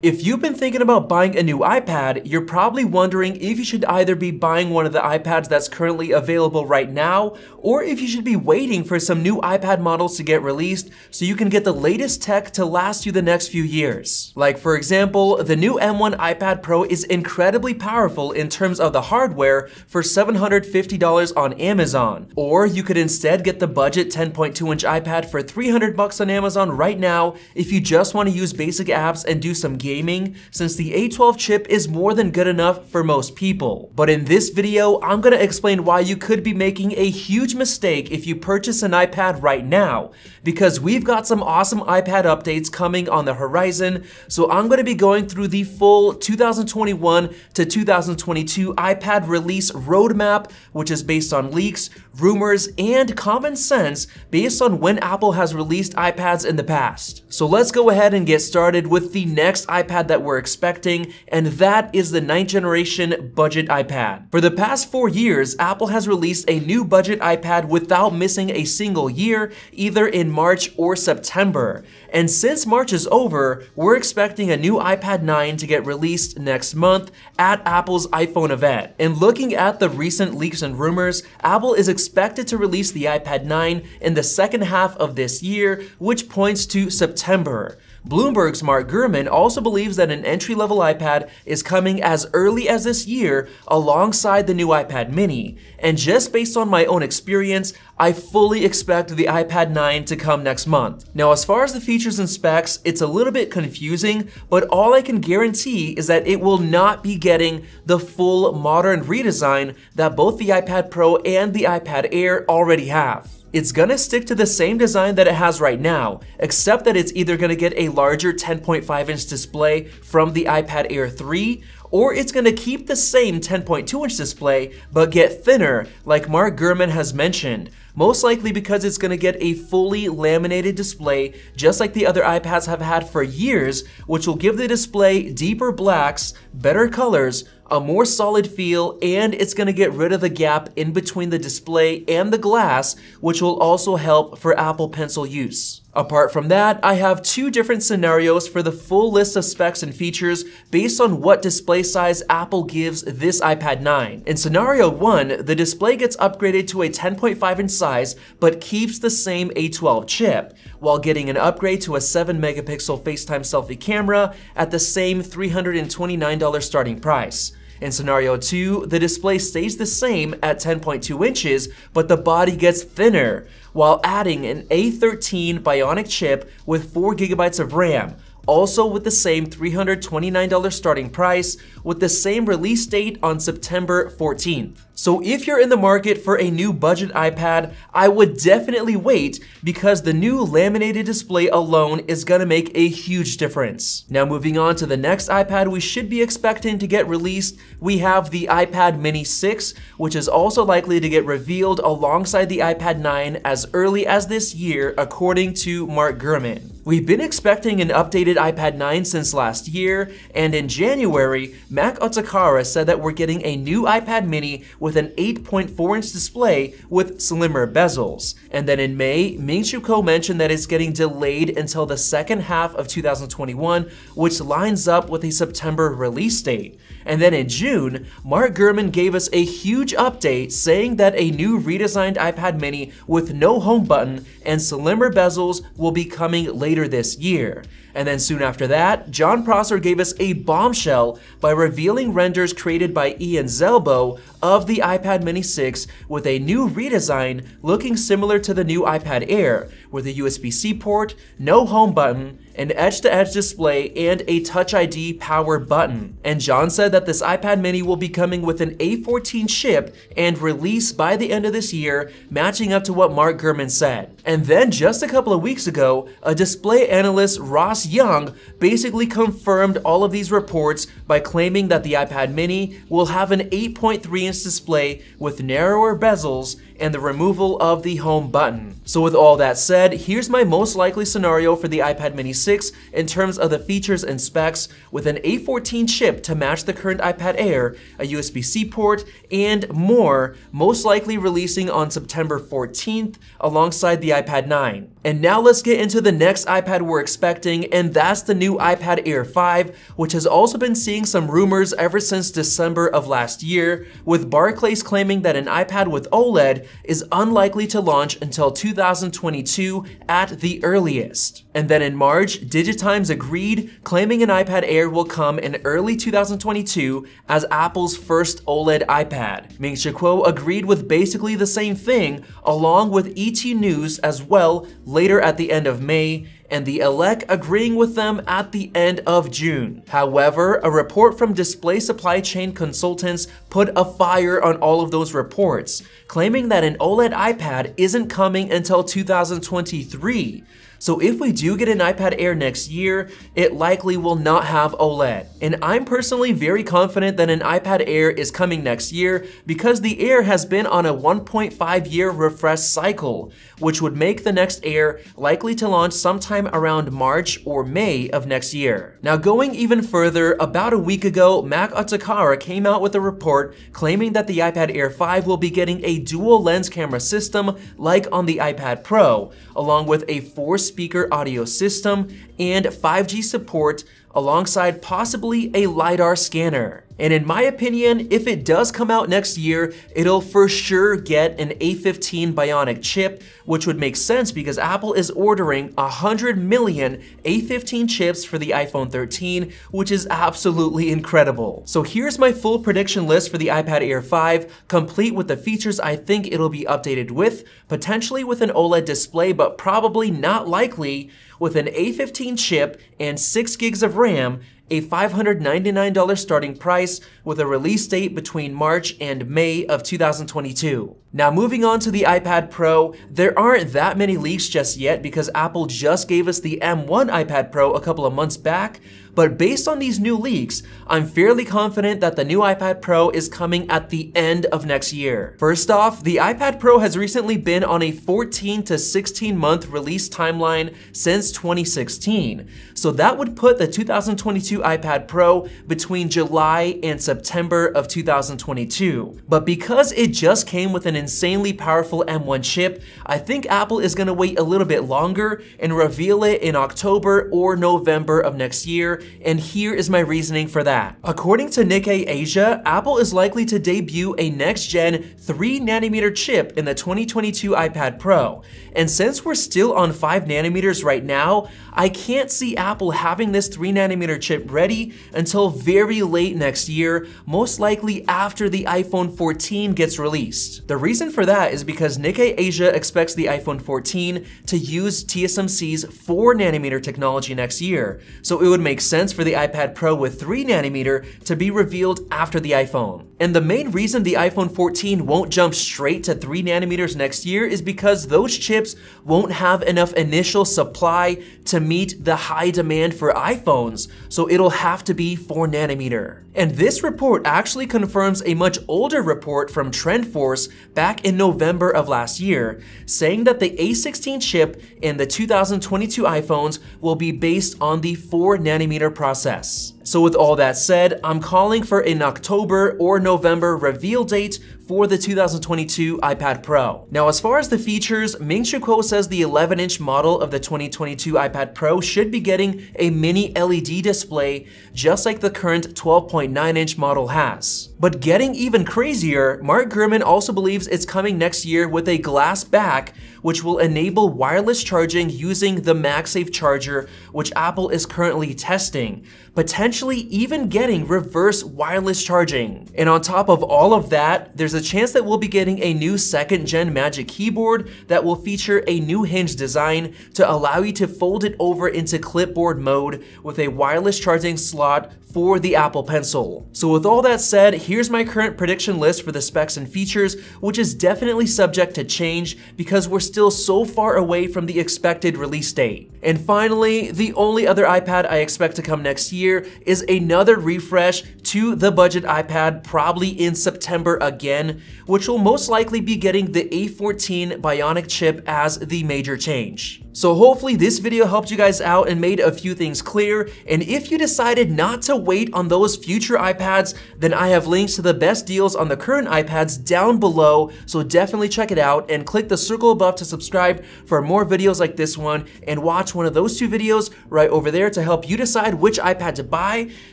If you've been thinking about buying a new iPad, you're probably wondering if you should either be buying one of the iPads that's currently available right now, or if you should be waiting for some new iPad models to get released so you can get the latest tech to last you the next few years. Like for example, the new M1 iPad Pro is incredibly powerful in terms of the hardware for $750 on Amazon. Or you could instead get the budget 10.2 inch iPad for 300 bucks on Amazon right now if you just want to use basic apps and do some gaming since the A12 chip is more than good enough for most people. But in this video, I'm gonna explain why you could be making a huge mistake if you purchase an iPad right now, because we've got some awesome iPad updates coming on the horizon, so I'm gonna be going through the full 2021 to 2022 iPad release roadmap, which is based on leaks, rumors, and common sense based on when Apple has released iPads in the past. So let's go ahead and get started with the next iPad that we're expecting, and that is the 9th generation budget iPad. For the past four years, Apple has released a new budget iPad without missing a single year, either in March or September. And since March is over, we're expecting a new iPad 9 to get released next month at Apple's iPhone event. And looking at the recent leaks and rumors, Apple is expected to release the iPad 9 in the second half of this year, which points to September. Bloomberg's Mark Gurman also believes that an entry-level iPad is coming as early as this year alongside the new iPad mini. And just based on my own experience, I fully expect the iPad 9 to come next month. Now as far as the features and specs, it's a little bit confusing, but all I can guarantee is that it will not be getting the full modern redesign that both the iPad Pro and the iPad Air already have. It's gonna stick to the same design that it has right now, except that it's either gonna get a larger 10.5 inch display from the iPad Air 3, or it's gonna keep the same 10.2 inch display, but get thinner, like Mark Gurman has mentioned, most likely because it's gonna get a fully laminated display, just like the other iPads have had for years, which will give the display deeper blacks, better colors, a more solid feel, and it's gonna get rid of the gap in between the display and the glass, which will also help for Apple Pencil use. Apart from that, I have two different scenarios for the full list of specs and features based on what display size Apple gives this iPad 9. In scenario 1, the display gets upgraded to a 10.5 inch size but keeps the same A12 chip, while getting an upgrade to a 7 megapixel FaceTime selfie camera at the same $329 starting price. In scenario 2, the display stays the same at 10.2 inches, but the body gets thinner, while adding an A13 Bionic chip with 4GB of RAM, also with the same $329 starting price, with the same release date on September 14th. So if you're in the market for a new budget iPad, I would definitely wait because the new laminated display alone is gonna make a huge difference. Now moving on to the next iPad we should be expecting to get released, we have the iPad mini 6, which is also likely to get revealed alongside the iPad 9 as early as this year according to Mark Gurman. We've been expecting an updated iPad 9 since last year, and in January, Mac Otakara said that we're getting a new iPad mini with an 8.4 inch display with slimmer bezels. And then in May, Ming Chi Kuo mentioned that it's getting delayed until the second half of 2021, which lines up with a September release date. And then in June, Mark Gurman gave us a huge update saying that a new redesigned iPad mini with no home button and slimmer bezels will be coming later this year. And then soon after that, Jon Prosser gave us a bombshell by revealing renders created by Ian Zelbo of the iPad mini 6 with a new redesign looking similar to the new iPad Air, with a USB-C port, no home button, an edge-to-edge -edge display, and a Touch ID power button. And Jon said that this iPad mini will be coming with an A14 chip and release by the end of this year, matching up to what Mark Gurman said. And then just a couple of weeks ago, a display analyst, Ross Young, basically confirmed all of these reports by claiming that the iPad mini will have an 8.3 inch display with narrower bezels and the removal of the home button. So with all that said, here's my most likely scenario for the iPad mini 6 in terms of the features and specs with an A14 chip to match the current iPad Air, a USB-C port, and more, most likely releasing on September 14th alongside the iPad 9. And now let's get into the next iPad we're expecting, and that's the new iPad Air 5, which has also been seeing some rumors ever since December of last year, with Barclays claiming that an iPad with OLED is unlikely to launch until 2022 at the earliest. And then in March, Digitimes agreed, claiming an iPad Air will come in early 2022 as Apple's first OLED iPad. Ming Chi Kuo agreed with basically the same thing, along with ET News as well later at the end of May, and the ELEC agreeing with them at the end of June. However, a report from Display Supply Chain Consultants put a fire on all of those reports, claiming that an OLED iPad isn't coming until 2023. So if we do get an iPad Air next year, it likely will not have OLED. And I'm personally very confident that an iPad Air is coming next year because the Air has been on a 1.5 year refresh cycle, which would make the next Air likely to launch sometime around March or May of next year. Now going even further, about a week ago, Mac Otakara came out with a report claiming that the iPad Air 5 will be getting a dual lens camera system like on the iPad Pro, along with a four speaker audio system and 5G support alongside possibly a LiDAR scanner. And in my opinion, if it does come out next year, it'll for sure get an A15 Bionic chip, which would make sense because Apple is ordering 100 million A15 chips for the iPhone 13, which is absolutely incredible. So here's my full prediction list for the iPad Air 5, complete with the features I think it'll be updated with, potentially with an OLED display, but probably not likely, with an A15 chip and 6 gigs of RAM, a $599 starting price with a release date between March and May of 2022. Now moving on to the iPad Pro, there aren't that many leaks just yet because Apple just gave us the M1 iPad Pro a couple of months back, but based on these new leaks, I'm fairly confident that the new iPad Pro is coming at the end of next year. First off, the iPad Pro has recently been on a 14 to 16 month release timeline since 2016, so that would put the 2022 iPad Pro between July and September of 2022. But because it just came with an insanely powerful M1 chip, I think Apple is gonna wait a little bit longer and reveal it in October or November of next year and here is my reasoning for that. According to Nikkei Asia, Apple is likely to debut a next-gen 3nm chip in the 2022 iPad Pro, and since we're still on 5nm right now, I can't see Apple having this 3nm chip ready until very late next year, most likely after the iPhone 14 gets released. The reason for that is because Nikkei Asia expects the iPhone 14 to use TSMC's 4nm technology next year, so it would make sense for the iPad Pro with 3nm to be revealed after the iPhone. And the main reason the iPhone 14 won't jump straight to 3nm next year is because those chips won't have enough initial supply to meet the high demand for iPhones, so it'll have to be 4nm. And this report actually confirms a much older report from TrendForce back in November of last year, saying that the A16 chip in the 2022 iPhones will be based on the 4nm process. So with all that said, I'm calling for an October or November reveal date for the 2022 iPad Pro. Now, as far as the features, Ming Chi Kuo says the 11-inch model of the 2022 iPad Pro should be getting a mini LED display, just like the current 12.9-inch model has. But getting even crazier, Mark Gurman also believes it's coming next year with a glass back, which will enable wireless charging using the MagSafe charger, which Apple is currently testing, potentially even getting reverse wireless charging. And on top of all of that, there's a chance that we'll be getting a new second gen Magic Keyboard that will feature a new hinge design to allow you to fold it over into clipboard mode with a wireless charging slot for the Apple Pencil. So with all that said, here's my current prediction list for the specs and features, which is definitely subject to change because we're still so far away from the expected release date. And finally, the only other iPad I expect to come next year is another refresh to the budget iPad, probably in September again, which will most likely be getting the A14 Bionic chip as the major change. So hopefully this video helped you guys out and made a few things clear, and if you decided not to wait on those future iPads, then I have links to the best deals on the current iPads down below, so definitely check it out and click the circle above to subscribe for more videos like this one, and watch one of those two videos right over there to help you decide which iPad to buy.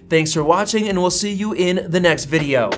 Thanks for watching, and we'll see you in the next video.